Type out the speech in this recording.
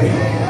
Hey!